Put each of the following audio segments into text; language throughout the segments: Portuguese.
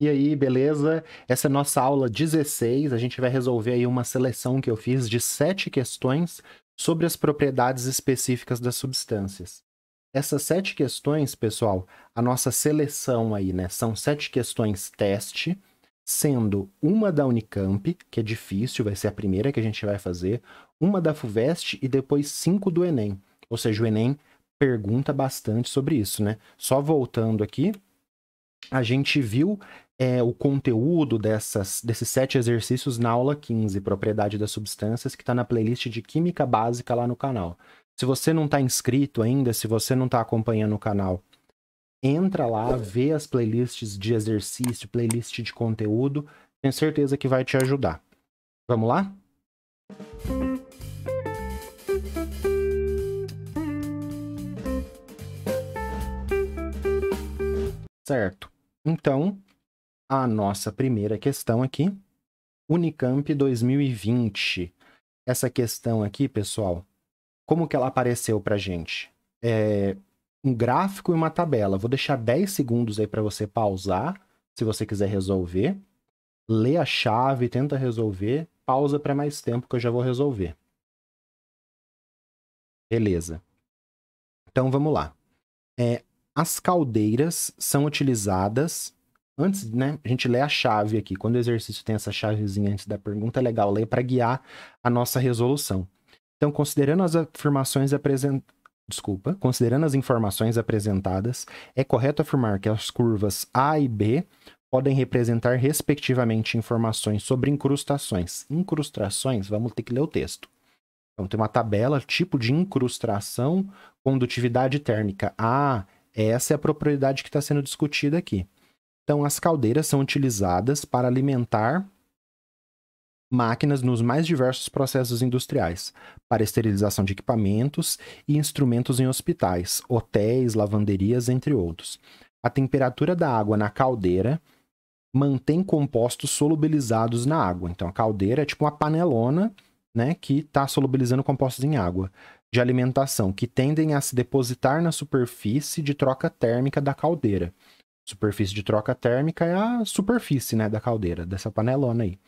E aí, beleza? Essa é nossa aula 16. A gente vai resolver aí uma seleção que eu fiz de sete questões sobre as propriedades específicas das substâncias. Essas sete questões, pessoal, a nossa seleção aí, né? São sete questões teste, sendo uma da Unicamp, que é difícil, vai ser a primeira que a gente vai fazer, uma da FUVEST e depois cinco do Enem. Ou seja, o Enem pergunta bastante sobre isso, né? Só voltando aqui, a gente viu é, o conteúdo dessas, desses sete exercícios na aula 15, Propriedade das Substâncias, que está na playlist de Química Básica lá no canal. Se você não está inscrito ainda, se você não está acompanhando o canal, entra lá, vê as playlists de exercício, playlist de conteúdo, tenho certeza que vai te ajudar. Vamos lá? Certo. Então, a nossa primeira questão aqui, Unicamp 2020. Essa questão aqui, pessoal, como que ela apareceu para gente? É um gráfico e uma tabela. Vou deixar 10 segundos aí para você pausar, se você quiser resolver. Lê a chave, tenta resolver, pausa para mais tempo que eu já vou resolver. Beleza. Então vamos lá. É, as caldeiras são utilizadas antes, né? A gente lê a chave aqui. Quando o exercício tem essa chavezinha antes da pergunta, é legal ler para guiar a nossa resolução. Então, considerando as afirmações apresentadas. Desculpa, considerando as informações apresentadas, é correto afirmar que as curvas A e B podem representar, respectivamente, informações sobre incrustações. Incrustações, vamos ter que ler o texto. Então, tem uma tabela, tipo de incrustação, condutividade térmica. Ah, essa é a propriedade que está sendo discutida aqui. Então, as caldeiras são utilizadas para alimentar máquinas nos mais diversos processos industriais, para esterilização de equipamentos e instrumentos em hospitais, hotéis, lavanderias, entre outros. A temperatura da água na caldeira mantém compostos solubilizados na água. Então, a caldeira é tipo uma panelona né, que está solubilizando compostos em água de alimentação, que tendem a se depositar na superfície de troca térmica da caldeira. Superfície de troca térmica é a superfície né, da caldeira, dessa panelona aí.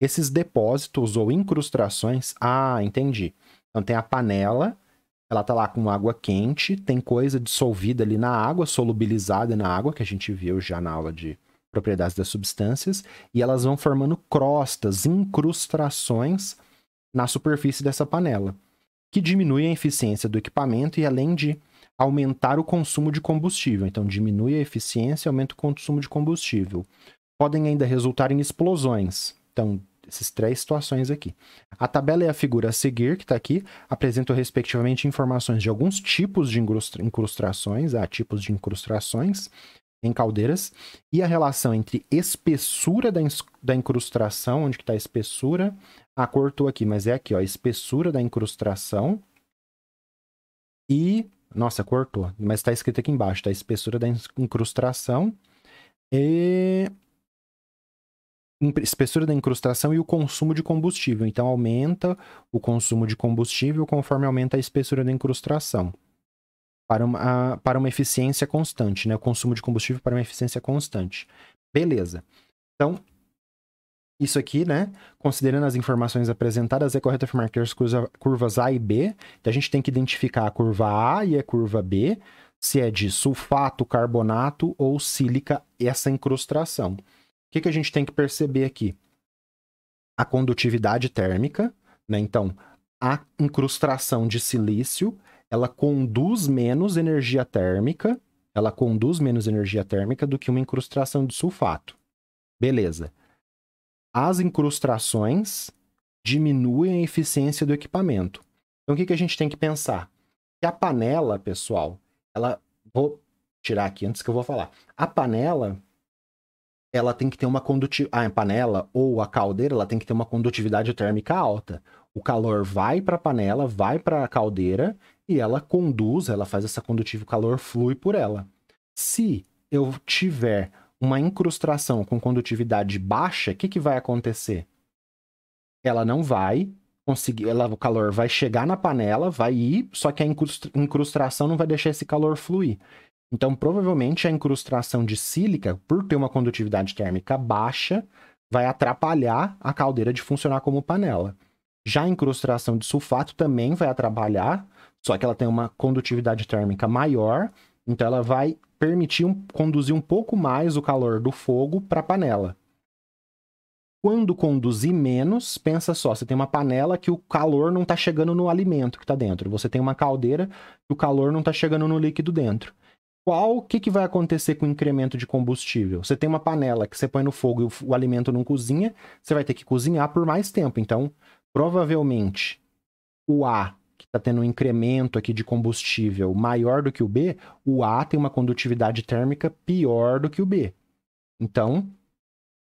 Esses depósitos ou incrustações. Ah, entendi. Então tem a panela, ela tá lá com água quente, tem coisa dissolvida ali na água, solubilizada na água, que a gente viu já na aula de propriedades das substâncias, e elas vão formando crostas, incrustações na superfície dessa panela, que diminui a eficiência do equipamento e além de aumentar o consumo de combustível. Então diminui a eficiência e aumenta o consumo de combustível. Podem ainda resultar em explosões. Então, essas três situações aqui. A tabela e a figura a seguir, que está aqui, apresentam respectivamente informações de alguns tipos de incrustações, há tipos de incrustações em caldeiras, e a relação entre espessura da, da incrustação, onde está a espessura, ah, cortou aqui, mas é aqui, ó, a espessura da incrustação e... Nossa, cortou, mas está escrito aqui embaixo, tá? A espessura da incrustação e espessura da incrustação e o consumo de combustível. Então, aumenta o consumo de combustível conforme aumenta a espessura da incrustação. Para uma, para uma eficiência constante, né? O consumo de combustível para uma eficiência constante. Beleza. Então, isso aqui, né? Considerando as informações apresentadas, é correto afirmar que as curvas A e B, então a gente tem que identificar a curva A e a curva B, se é de sulfato, carbonato ou sílica, essa incrustação que, que a gente tem que perceber aqui? A condutividade térmica, né? Então, a incrustação de silício, ela conduz menos energia térmica, ela conduz menos energia térmica do que uma incrustação de sulfato. Beleza. As incrustações diminuem a eficiência do equipamento. Então, o que, que a gente tem que pensar? Que a panela, pessoal, ela. Vou tirar aqui antes que eu vou falar. A panela, ela tem que ter uma condutividade. A panela ou a caldeira, ela tem que ter uma condutividade térmica alta. O calor vai para a panela, vai para a caldeira e ela conduz, ela faz essa condutiva, o calor flui por ela. Se eu tiver uma incrustação com condutividade baixa, o que, que vai acontecer? Ela não vai conseguir, ela, o calor vai chegar na panela, vai ir, só que a incrustação não vai deixar esse calor fluir. Então, provavelmente a incrustação de sílica, por ter uma condutividade térmica baixa, vai atrapalhar a caldeira de funcionar como panela. Já a incrustação de sulfato também vai atrapalhar, só que ela tem uma condutividade térmica maior, então ela vai permitir conduzir um pouco mais o calor do fogo para a panela. Quando conduzir menos, pensa só, você tem uma panela que o calor não está chegando no alimento que está dentro. Você tem uma caldeira que o calor não está chegando no líquido dentro. Qual que, que vai acontecer com o incremento de combustível? Você tem uma panela que você põe no fogo e o, o alimento não cozinha, você vai ter que cozinhar por mais tempo. Então, provavelmente, o A está tendo um incremento aqui de combustível maior do que o B, o A tem uma condutividade térmica pior do que o B. Então,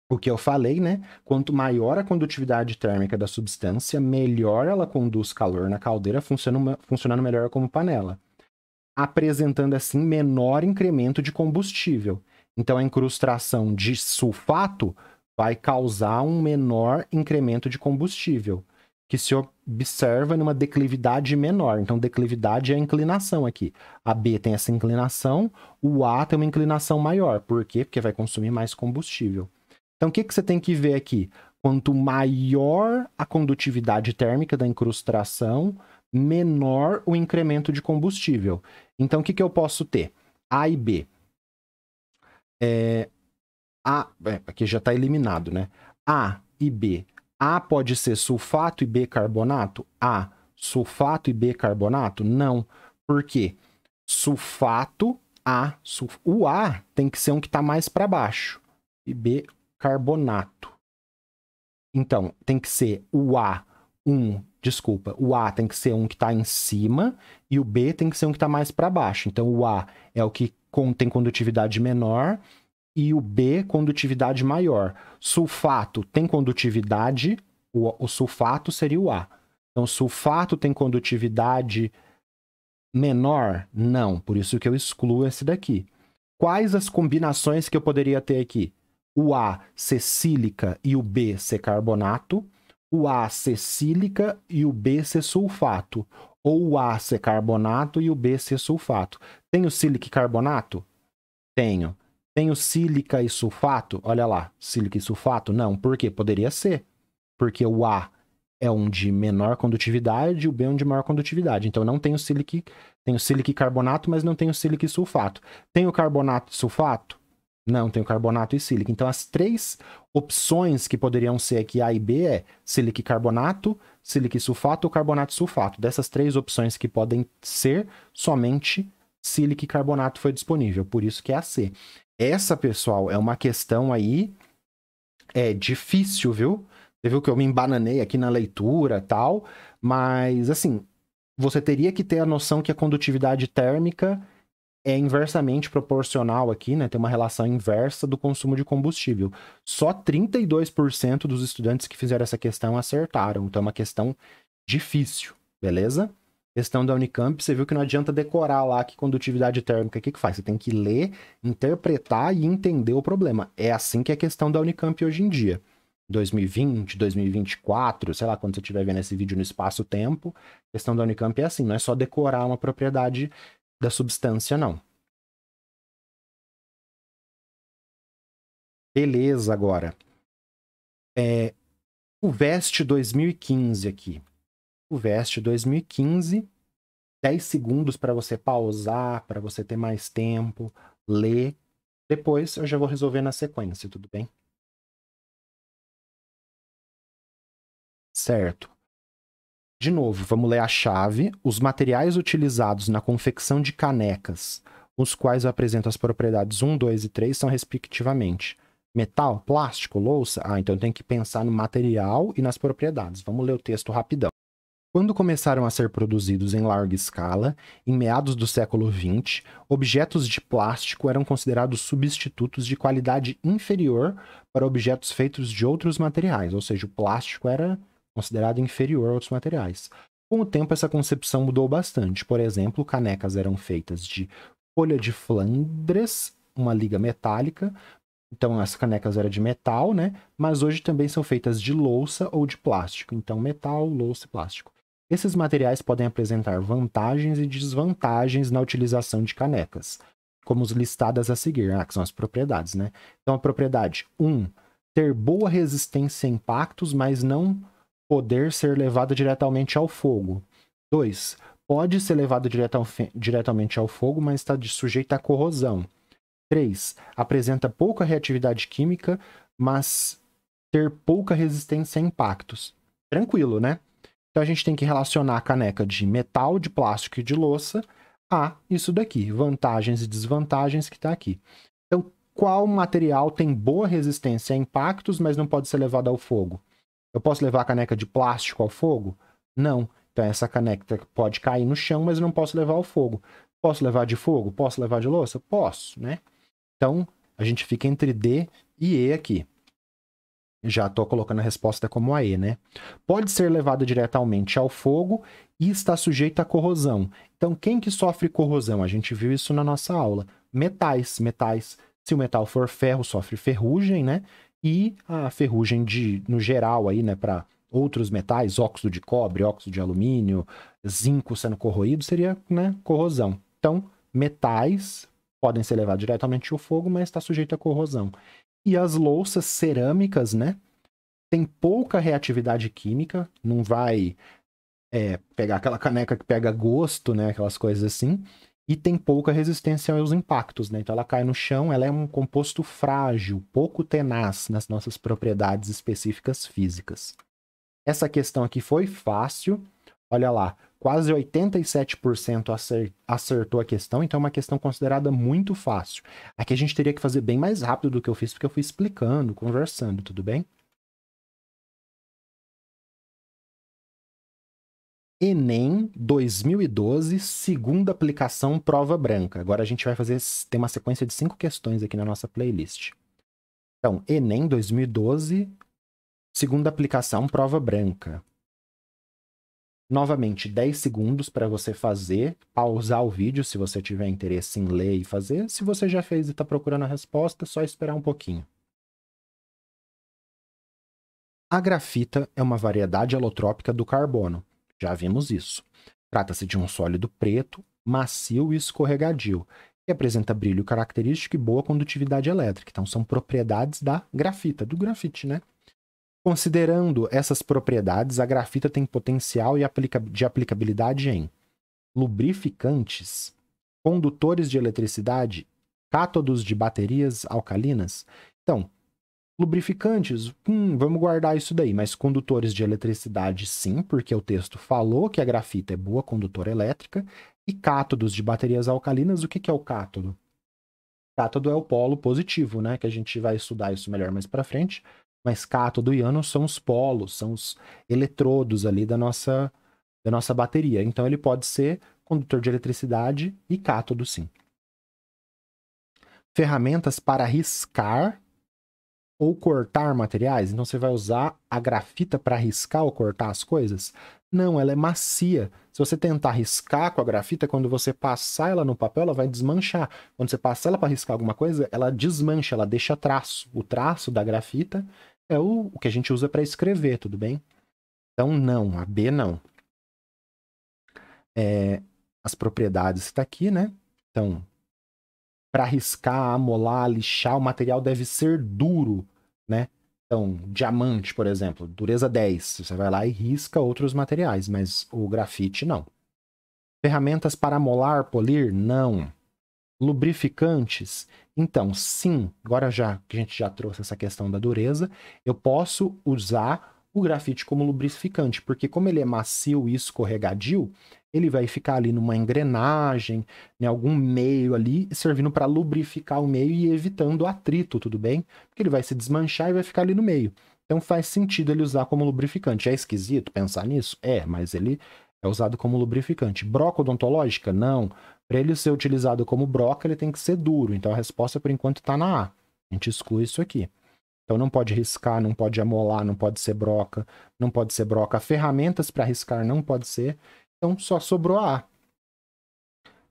o que eu falei, né? Quanto maior a condutividade térmica da substância, melhor ela conduz calor na caldeira, funcionando, funcionando melhor como panela. Apresentando assim menor incremento de combustível. Então a incrustação de sulfato vai causar um menor incremento de combustível que se observa numa declividade menor. Então, declividade é a inclinação aqui. A B tem essa inclinação, o A tem uma inclinação maior. Por quê? Porque vai consumir mais combustível. Então, o que, que você tem que ver aqui? Quanto maior a condutividade térmica da incrustação, menor o incremento de combustível. Então, o que, que eu posso ter? A e B. É, a, é, aqui já está eliminado, né? A e B a pode ser sulfato e B carbonato? A. Sulfato e B carbonato? Não. Por quê? Sulfato, A. Sulf... O A tem que ser um que está mais para baixo. E B carbonato. Então, tem que ser o A, um, desculpa, o A tem que ser um que está em cima e o B tem que ser um que está mais para baixo. Então, o A é o que tem condutividade menor e o B, condutividade maior. Sulfato tem condutividade, o, o sulfato seria o A. Então, sulfato tem condutividade menor? Não, por isso que eu excluo esse daqui. Quais as combinações que eu poderia ter aqui? O A ser sílica e o B ser carbonato, o A ser sílica e o B ser sulfato, ou o A ser carbonato e o B ser sulfato. Tenho sílica e carbonato? Tenho. Tenho sílica e sulfato? Olha lá, sílica e sulfato? Não, por quê? Poderia ser. Porque o A é um de menor condutividade e o B é um de maior condutividade. Então não tenho sílica, tenho sílica e carbonato, mas não tenho sílica e sulfato. Tenho carbonato e sulfato? Não, tenho carbonato e sílica. Então as três opções que poderiam ser aqui A e B é sílica e carbonato, sílica e sulfato ou carbonato e sulfato. Dessas três opções que podem ser, somente sílica e carbonato foi disponível, por isso que é a C. Essa, pessoal, é uma questão aí é difícil, viu? Você viu que eu me embananei aqui na leitura tal, mas assim, você teria que ter a noção que a condutividade térmica é inversamente proporcional aqui, né? Tem uma relação inversa do consumo de combustível. Só 32% dos estudantes que fizeram essa questão acertaram. Então é uma questão difícil, beleza? Questão da Unicamp, você viu que não adianta decorar lá que condutividade térmica, o que, que faz? Você tem que ler, interpretar e entender o problema. É assim que é a questão da Unicamp hoje em dia. 2020, 2024, sei lá, quando você estiver vendo esse vídeo no espaço-tempo, a questão da Unicamp é assim, não é só decorar uma propriedade da substância, não. Beleza, agora. É, o VEST 2015 aqui o Vest 2015. 10 segundos para você pausar, para você ter mais tempo, ler. Depois eu já vou resolver na sequência, tudo bem? Certo. De novo, vamos ler a chave. Os materiais utilizados na confecção de canecas, os quais apresentam as propriedades 1, 2 e 3, são respectivamente metal, plástico, louça. Ah, então tem que pensar no material e nas propriedades. Vamos ler o texto rapidão. Quando começaram a ser produzidos em larga escala, em meados do século XX, objetos de plástico eram considerados substitutos de qualidade inferior para objetos feitos de outros materiais, ou seja, o plástico era considerado inferior a outros materiais. Com o tempo, essa concepção mudou bastante. Por exemplo, canecas eram feitas de folha de Flandres, uma liga metálica. Então, as canecas eram de metal, né? Mas hoje também são feitas de louça ou de plástico. Então, metal, louça e plástico. Esses materiais podem apresentar vantagens e desvantagens na utilização de canecas. como os listadas a seguir, ah, que são as propriedades, né? Então, a propriedade 1, um, ter boa resistência a impactos, mas não poder ser levada diretamente ao fogo. 2. Pode ser ao diretamente ao fogo, mas está sujeita à corrosão. 3. Apresenta pouca reatividade química, mas ter pouca resistência a impactos. Tranquilo, né? Então a gente tem que relacionar a caneca de metal, de plástico e de louça a isso daqui, vantagens e desvantagens que está aqui. Então, qual material tem boa resistência a impactos, mas não pode ser levado ao fogo? Eu posso levar a caneca de plástico ao fogo? Não. Então, essa caneca pode cair no chão, mas não posso levar ao fogo. Posso levar de fogo? Posso levar de louça? Posso, né? Então, a gente fica entre D e E aqui. Já estou colocando a resposta como a E, né? Pode ser levado diretamente ao fogo e está sujeito à corrosão. Então, quem que sofre corrosão? A gente viu isso na nossa aula. Metais, metais. Se o metal for ferro, sofre ferrugem, né? E a ferrugem de, no geral aí, né, para outros metais, óxido de cobre, óxido de alumínio, zinco sendo corroído, seria, né, corrosão. Então, metais podem ser levados diretamente ao fogo, mas está sujeito à corrosão. E as louças cerâmicas, né? Tem pouca reatividade química, não vai é, pegar aquela caneca que pega gosto, né? Aquelas coisas assim. E tem pouca resistência aos impactos, né? Então ela cai no chão, ela é um composto frágil, pouco tenaz nas nossas propriedades específicas físicas. Essa questão aqui foi fácil. Olha lá, quase 87% acertou a questão, então é uma questão considerada muito fácil. Aqui a gente teria que fazer bem mais rápido do que eu fiz, porque eu fui explicando, conversando, tudo bem? Enem 2012, segunda aplicação prova branca. Agora a gente vai fazer, tem uma sequência de cinco questões aqui na nossa playlist. Então, Enem 2012, segunda aplicação prova branca. Novamente, 10 segundos para você fazer, pausar o vídeo se você tiver interesse em ler e fazer. Se você já fez e está procurando a resposta, só esperar um pouquinho. A grafita é uma variedade alotrópica do carbono. Já vimos isso. Trata-se de um sólido preto, macio e escorregadio, que apresenta brilho característico e boa condutividade elétrica. Então, são propriedades da grafita, do grafite, né? Considerando essas propriedades, a grafita tem potencial de aplicabilidade em lubrificantes, condutores de eletricidade, cátodos de baterias alcalinas. Então, lubrificantes, hum, vamos guardar isso daí, mas condutores de eletricidade sim, porque o texto falou que a grafita é boa condutora elétrica, e cátodos de baterias alcalinas, o que, que é o cátodo? Cátodo é o polo positivo, né? Que a gente vai estudar isso melhor mais para frente. Mas cátodo e ânon são os polos, são os eletrodos ali da nossa, da nossa bateria. Então ele pode ser condutor de eletricidade e cátodo, sim. Ferramentas para riscar ou cortar materiais. Então você vai usar a grafita para riscar ou cortar as coisas? Não, ela é macia. Se você tentar riscar com a grafita, quando você passar ela no papel, ela vai desmanchar. Quando você passar ela para riscar alguma coisa, ela desmancha, ela deixa traço. O traço da grafita é o, o que a gente usa para escrever, tudo bem? Então, não, a B não. É, as propriedades está aqui, né? Então, para riscar, amolar, lixar, o material deve ser duro, né? Então, diamante, por exemplo, dureza 10. Você vai lá e risca outros materiais, mas o grafite não. Ferramentas para amolar, polir? Não. Lubrificantes? Então, sim, agora já que a gente já trouxe essa questão da dureza, eu posso usar o grafite como lubrificante, porque como ele é macio e escorregadio, ele vai ficar ali numa engrenagem, em algum meio ali, servindo para lubrificar o meio e evitando atrito, tudo bem? Porque ele vai se desmanchar e vai ficar ali no meio. Então faz sentido ele usar como lubrificante. É esquisito pensar nisso? É, mas ele é usado como lubrificante. Broca odontológica? Não. Para ele ser utilizado como broca, ele tem que ser duro. Então a resposta por enquanto está na A. A gente exclui isso aqui. Então não pode riscar, não pode amolar, não pode ser broca, não pode ser broca. Ferramentas para riscar não pode ser. Então só sobrou a A.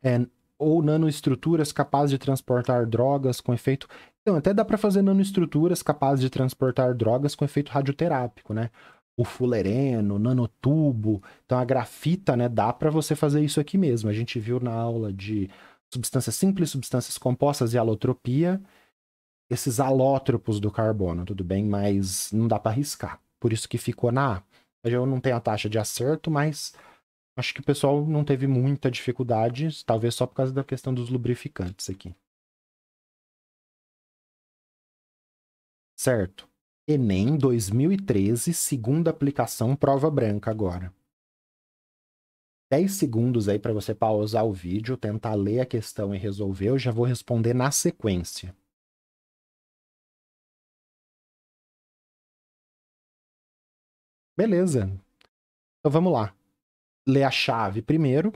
É, ou nanoestruturas capazes de transportar drogas com efeito. Então, até dá para fazer nanoestruturas capazes de transportar drogas com efeito radioterápico, né? O fulereno, nanotubo. Então a grafita, né, dá para você fazer isso aqui mesmo. A gente viu na aula de substâncias simples, substâncias compostas e alotropia, esses alótropos do carbono, tudo bem? Mas não dá para arriscar. Por isso que ficou na A. Eu não tenho a taxa de acerto, mas acho que o pessoal não teve muita dificuldade, talvez só por causa da questão dos lubrificantes aqui. Certo. Enem 2013, segunda aplicação, prova branca agora. 10 segundos aí para você pausar o vídeo, tentar ler a questão e resolver. Eu já vou responder na sequência. Beleza. Então vamos lá. Lê a chave primeiro.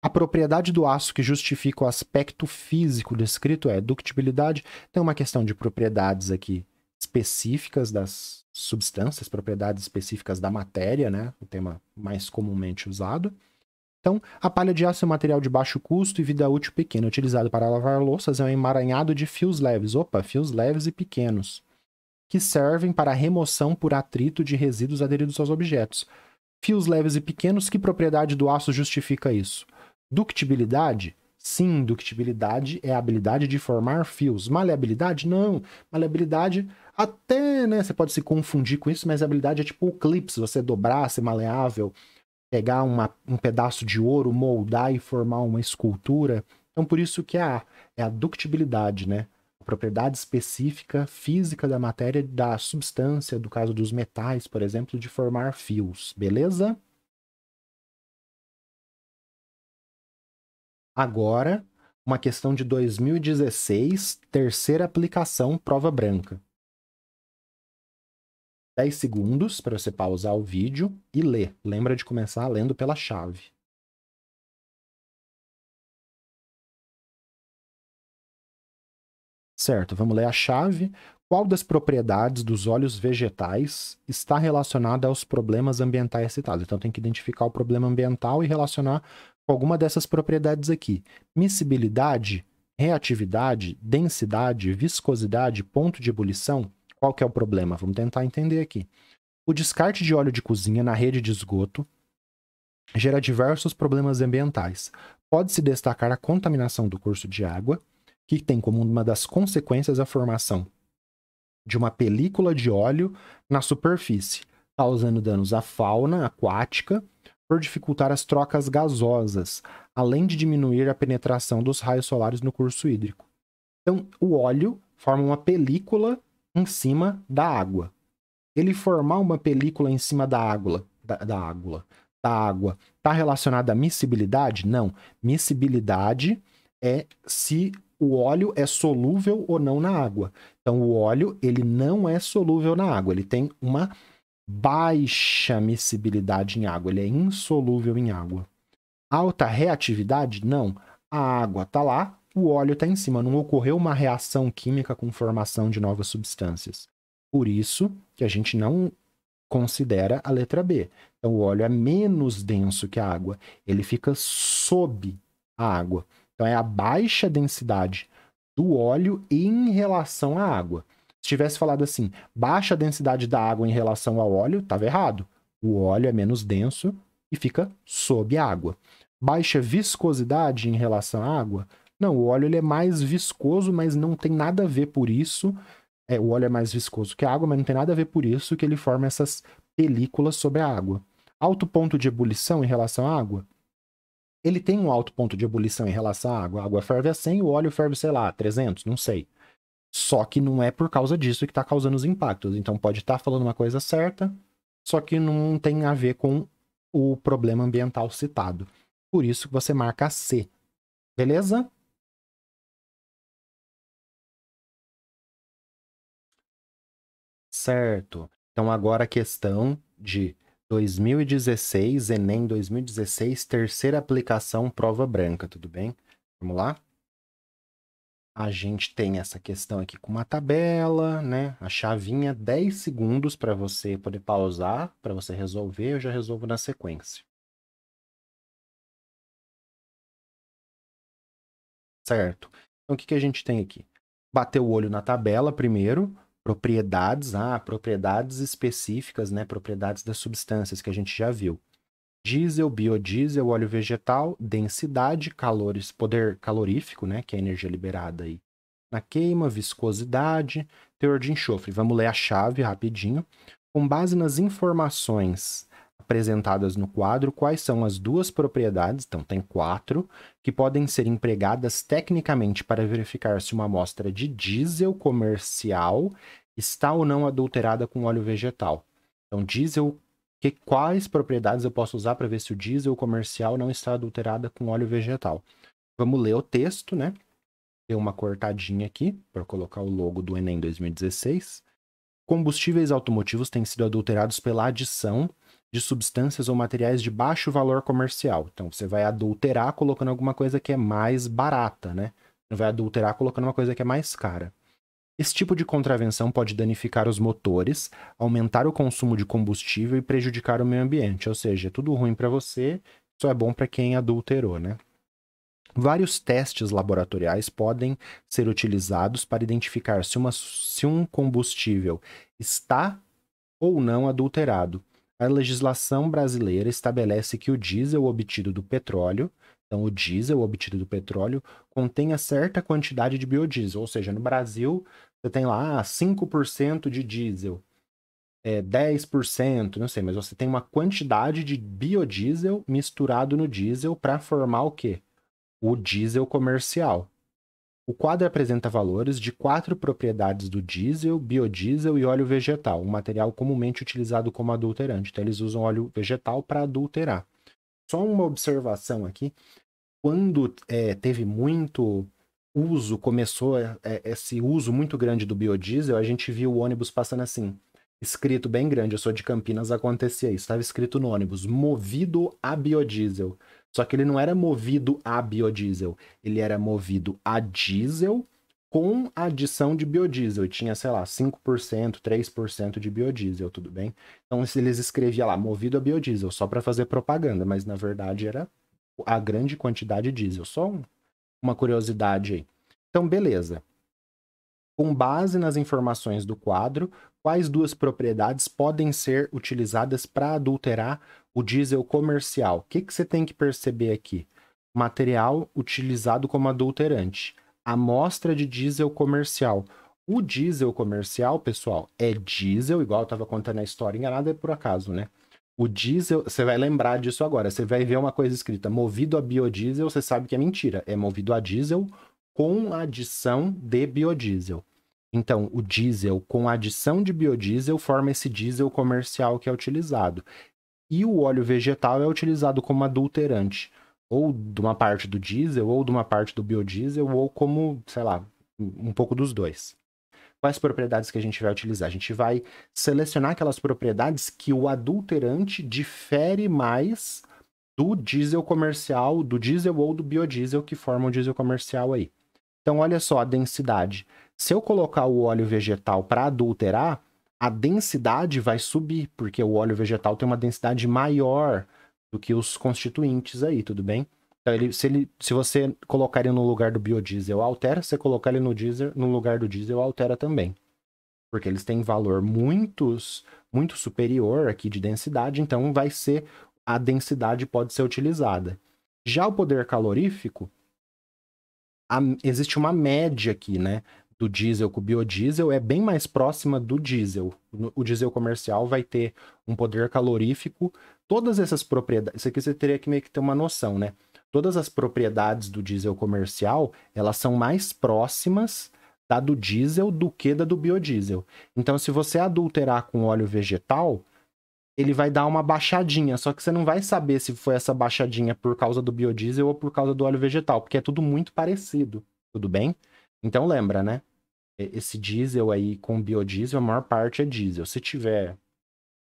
A propriedade do aço que justifica o aspecto físico descrito é ductibilidade. Tem uma questão de propriedades aqui específicas das substâncias, propriedades específicas da matéria, né? O tema mais comumente usado. Então, a palha de aço é um material de baixo custo e vida útil pequena, utilizado para lavar louças, é um emaranhado de fios leves. Opa, fios leves e pequenos, que servem para remoção por atrito de resíduos aderidos aos objetos. Fios leves e pequenos, que propriedade do aço justifica isso? Ductibilidade? Sim, ductibilidade é a habilidade de formar fios. Maleabilidade? Não. Maleabilidade até, né, você pode se confundir com isso, mas a habilidade é tipo o clips, você dobrar, ser maleável, pegar uma, um pedaço de ouro, moldar e formar uma escultura. Então, por isso que é a, é a ductibilidade, né? A propriedade específica física da matéria, da substância, do caso dos metais, por exemplo, de formar fios, beleza? Agora, uma questão de 2016, terceira aplicação, prova branca. 10 segundos para você pausar o vídeo e ler. Lembra de começar lendo pela chave. Certo, vamos ler a chave. Qual das propriedades dos óleos vegetais está relacionada aos problemas ambientais citados? Então tem que identificar o problema ambiental e relacionar com alguma dessas propriedades aqui. Miscibilidade, reatividade, densidade, viscosidade, ponto de ebulição, qual que é o problema? Vamos tentar entender aqui. O descarte de óleo de cozinha na rede de esgoto gera diversos problemas ambientais. Pode-se destacar a contaminação do curso de água, que tem como uma das consequências a formação de uma película de óleo na superfície, causando danos à fauna aquática por dificultar as trocas gasosas, além de diminuir a penetração dos raios solares no curso hídrico. Então, o óleo forma uma película em cima da água. Ele formar uma película em cima da água, da, da água, da água, está relacionado à miscibilidade? Não. Miscibilidade é se o óleo é solúvel ou não na água. Então, o óleo ele não é solúvel na água, ele tem uma baixa miscibilidade em água, ele é insolúvel em água. Alta reatividade? Não. A água está lá, o óleo está em cima, não ocorreu uma reação química com formação de novas substâncias. Por isso que a gente não considera a letra B. Então, o óleo é menos denso que a água, ele fica sob a água. Então, é a baixa densidade do óleo em relação à água. Se tivesse falado assim, baixa densidade da água em relação ao óleo, estava errado. O óleo é menos denso e fica sob a água. Baixa viscosidade em relação à água, não, o óleo ele é mais viscoso, mas não tem nada a ver por isso. É, o óleo é mais viscoso que a água, mas não tem nada a ver por isso que ele forma essas películas sobre a água. Alto ponto de ebulição em relação à água? Ele tem um alto ponto de ebulição em relação à água. A água ferve a 100, o óleo ferve, sei lá, 300, não sei. Só que não é por causa disso que está causando os impactos. Então pode estar tá falando uma coisa certa, só que não tem a ver com o problema ambiental citado. Por isso que você marca C. Beleza? Certo. Então agora a questão de 2016, Enem 2016, terceira aplicação, prova branca, tudo bem? Vamos lá? A gente tem essa questão aqui com uma tabela, né? A chavinha, 10 segundos para você poder pausar, para você resolver, eu já resolvo na sequência. Certo. Então o que, que a gente tem aqui? Bater o olho na tabela primeiro, propriedades, ah, propriedades específicas, né, propriedades das substâncias que a gente já viu. Diesel, biodiesel, óleo vegetal, densidade, calores, poder calorífico, né, que é a energia liberada aí na queima, viscosidade, teor de enxofre. Vamos ler a chave rapidinho. Com base nas informações apresentadas no quadro, quais são as duas propriedades, então tem quatro, que podem ser empregadas tecnicamente para verificar se uma amostra de diesel comercial está ou não adulterada com óleo vegetal. Então, diesel, que, quais propriedades eu posso usar para ver se o diesel comercial não está adulterada com óleo vegetal? Vamos ler o texto, né? Tem uma cortadinha aqui para colocar o logo do Enem 2016. Combustíveis automotivos têm sido adulterados pela adição de substâncias ou materiais de baixo valor comercial. Então, você vai adulterar colocando alguma coisa que é mais barata, né? Não vai adulterar colocando uma coisa que é mais cara. Esse tipo de contravenção pode danificar os motores, aumentar o consumo de combustível e prejudicar o meio ambiente. Ou seja, é tudo ruim para você, só é bom para quem adulterou, né? Vários testes laboratoriais podem ser utilizados para identificar se, uma, se um combustível está ou não adulterado. A legislação brasileira estabelece que o diesel obtido do petróleo, então o diesel obtido do petróleo, contenha certa quantidade de biodiesel, ou seja, no Brasil você tem lá 5% ah, de diesel, é, 10%, não sei, mas você tem uma quantidade de biodiesel misturado no diesel para formar o quê? O diesel comercial. O quadro apresenta valores de quatro propriedades do diesel, biodiesel e óleo vegetal, um material comumente utilizado como adulterante. Então, eles usam óleo vegetal para adulterar. Só uma observação aqui: quando é, teve muito uso, começou é, é, esse uso muito grande do biodiesel, a gente viu o ônibus passando assim, escrito bem grande. Eu sou de Campinas, acontecia isso. Estava escrito no ônibus: movido a biodiesel. Só que ele não era movido a biodiesel, ele era movido a diesel com adição de biodiesel. E tinha, sei lá, 5%, 3% de biodiesel, tudo bem? Então eles escreviam lá, movido a biodiesel, só para fazer propaganda, mas na verdade era a grande quantidade de diesel. Só um, uma curiosidade aí. Então, beleza. Com base nas informações do quadro, quais duas propriedades podem ser utilizadas para adulterar o diesel comercial. O que, que você tem que perceber aqui? Material utilizado como adulterante. Amostra de diesel comercial. O diesel comercial, pessoal, é diesel, igual eu estava contando a história, enganada é por acaso, né? O diesel, você vai lembrar disso agora. Você vai ver uma coisa escrita movido a biodiesel, você sabe que é mentira. É movido a diesel com adição de biodiesel. Então, o diesel com adição de biodiesel forma esse diesel comercial que é utilizado. E o óleo vegetal é utilizado como adulterante, ou de uma parte do diesel, ou de uma parte do biodiesel, ou como, sei lá, um pouco dos dois. Quais propriedades que a gente vai utilizar? A gente vai selecionar aquelas propriedades que o adulterante difere mais do diesel comercial, do diesel ou do biodiesel que formam o diesel comercial aí. Então, olha só a densidade. Se eu colocar o óleo vegetal para adulterar, a densidade vai subir, porque o óleo vegetal tem uma densidade maior do que os constituintes aí, tudo bem? Então, ele, se, ele, se você colocar ele no lugar do biodiesel, altera. Se você colocar ele no, diesel, no lugar do diesel, altera também. Porque eles têm valor muitos, muito superior aqui de densidade, então vai ser a densidade pode ser utilizada. Já o poder calorífico, a, existe uma média aqui, né? do diesel com o biodiesel é bem mais próxima do diesel. O diesel comercial vai ter um poder calorífico, todas essas propriedades. Isso aqui você teria que meio que ter uma noção, né? Todas as propriedades do diesel comercial, elas são mais próximas da do diesel do que da do biodiesel. Então, se você adulterar com óleo vegetal, ele vai dar uma baixadinha, só que você não vai saber se foi essa baixadinha por causa do biodiesel ou por causa do óleo vegetal, porque é tudo muito parecido, tudo bem? Então lembra, né? esse diesel aí com biodiesel, a maior parte é diesel. Se tiver.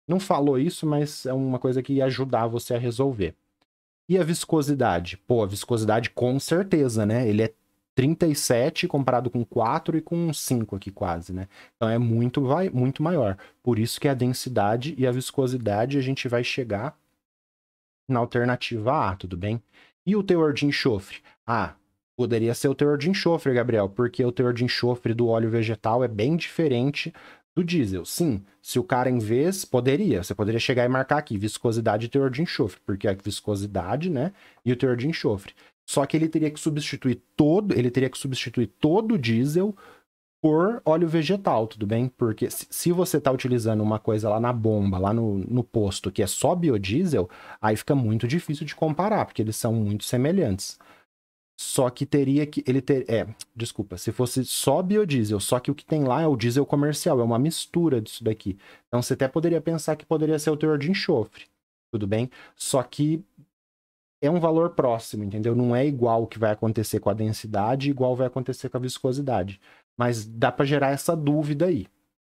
Não falou isso, mas é uma coisa que ia ajudar você a resolver. E a viscosidade? Pô, a viscosidade com certeza, né? Ele é 37 comparado com 4 e com 5 aqui quase, né? Então é muito, vai, muito maior. Por isso que a densidade e a viscosidade a gente vai chegar na alternativa A, tudo bem? E o teor de enxofre? Ah, Poderia ser o teor de enxofre, Gabriel, porque o teor de enxofre do óleo vegetal é bem diferente do diesel. Sim, se o cara em vez poderia, você poderia chegar e marcar aqui viscosidade e teor de enxofre, porque é viscosidade, né, e o teor de enxofre. Só que ele teria que substituir todo, ele teria que substituir todo o diesel por óleo vegetal, tudo bem? Porque se você está utilizando uma coisa lá na bomba, lá no, no posto, que é só biodiesel, aí fica muito difícil de comparar, porque eles são muito semelhantes. Só que teria que. Ele ter. É, desculpa. Se fosse só biodiesel, só que o que tem lá é o diesel comercial, é uma mistura disso daqui. Então você até poderia pensar que poderia ser o teor de enxofre. Tudo bem? Só que é um valor próximo, entendeu? Não é igual o que vai acontecer com a densidade, igual vai acontecer com a viscosidade. Mas dá para gerar essa dúvida aí.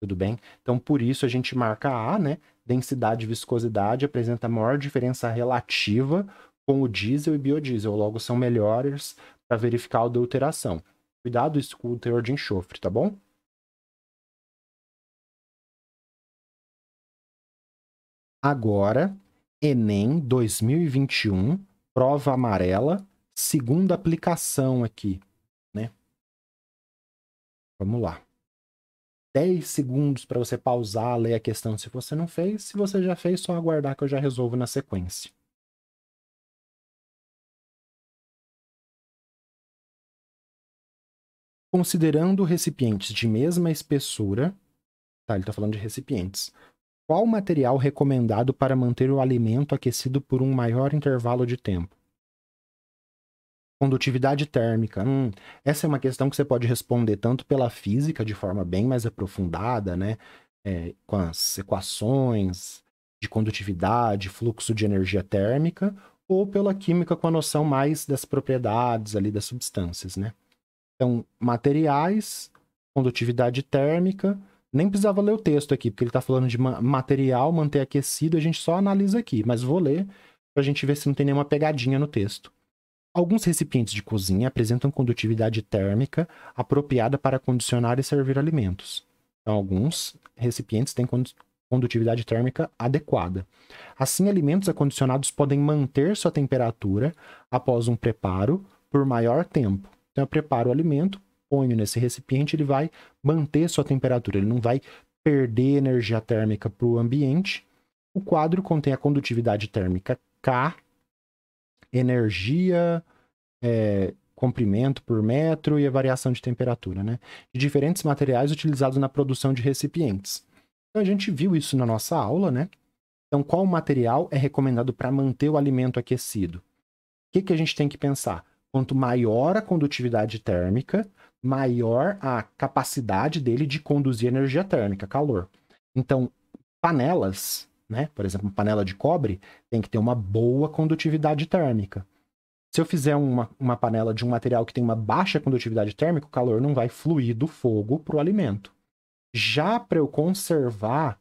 Tudo bem? Então, por isso a gente marca A, né? Densidade e viscosidade apresenta maior diferença relativa com o diesel e biodiesel, logo são melhores para verificar a adulteração. Cuidado isso com o teor de enxofre, tá bom? Agora, Enem 2021, prova amarela, segunda aplicação aqui, né? Vamos lá. 10 segundos para você pausar, ler a questão se você não fez. Se você já fez, só aguardar que eu já resolvo na sequência. Considerando recipientes de mesma espessura, tá, ele está falando de recipientes, qual material recomendado para manter o alimento aquecido por um maior intervalo de tempo? Condutividade térmica. Hum, essa é uma questão que você pode responder tanto pela física, de forma bem mais aprofundada, né? É, com as equações de condutividade, fluxo de energia térmica, ou pela química com a noção mais das propriedades ali das substâncias, né? Então, materiais, condutividade térmica. Nem precisava ler o texto aqui, porque ele está falando de material, manter aquecido, a gente só analisa aqui, mas vou ler para a gente ver se não tem nenhuma pegadinha no texto. Alguns recipientes de cozinha apresentam condutividade térmica apropriada para condicionar e servir alimentos. Então, alguns recipientes têm condutividade térmica adequada. Assim, alimentos acondicionados podem manter sua temperatura após um preparo por maior tempo, então eu preparo o alimento, ponho nesse recipiente, ele vai manter sua temperatura, ele não vai perder energia térmica para o ambiente. O quadro contém a condutividade térmica K, energia, é, comprimento por metro e a variação de temperatura, né? De diferentes materiais utilizados na produção de recipientes. Então a gente viu isso na nossa aula, né? Então, qual material é recomendado para manter o alimento aquecido? O que, que a gente tem que pensar? Quanto maior a condutividade térmica, maior a capacidade dele de conduzir energia térmica, calor. Então, panelas, né? Por exemplo, uma panela de cobre tem que ter uma boa condutividade térmica. Se eu fizer uma, uma panela de um material que tem uma baixa condutividade térmica, o calor não vai fluir do fogo para o alimento. Já para eu conservar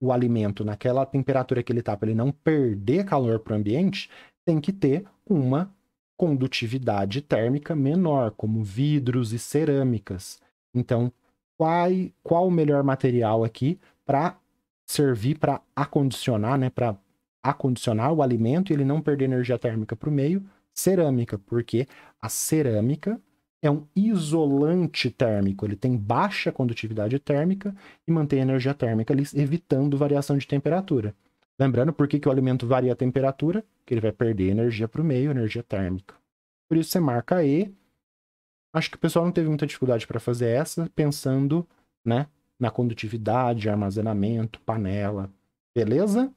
o alimento naquela temperatura que ele está, para ele não perder calor para o ambiente, tem que ter uma condutividade térmica menor, como vidros e cerâmicas. Então, qual, qual o melhor material aqui para servir para acondicionar, né, para acondicionar o alimento e ele não perder energia térmica para o meio? Cerâmica, porque a cerâmica é um isolante térmico, ele tem baixa condutividade térmica e mantém energia térmica evitando variação de temperatura. Lembrando por que, que o alimento varia a temperatura? Que ele vai perder energia para o meio, energia térmica. Por isso você marca E. Acho que o pessoal não teve muita dificuldade para fazer essa, pensando né, na condutividade, armazenamento, panela. Beleza?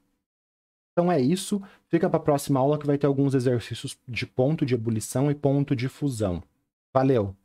Então é isso. Fica para a próxima aula que vai ter alguns exercícios de ponto de ebulição e ponto de fusão. Valeu!